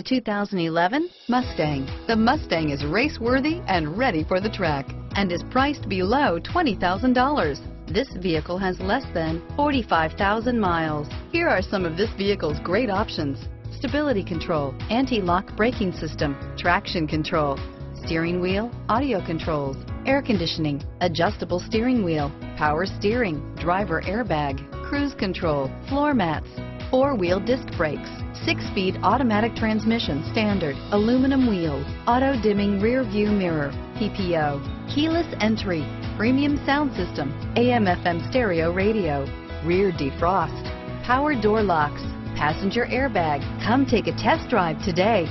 The 2011 Mustang. The Mustang is race-worthy and ready for the track and is priced below $20,000. This vehicle has less than 45,000 miles. Here are some of this vehicle's great options. Stability control, anti-lock braking system, traction control, steering wheel, audio controls, air conditioning, adjustable steering wheel, power steering, driver airbag, cruise control, floor mats, four-wheel disc brakes, six-speed automatic transmission standard, aluminum wheels, auto-dimming rear view mirror, PPO, keyless entry, premium sound system, AM FM stereo radio, rear defrost, power door locks, passenger airbag. Come take a test drive today.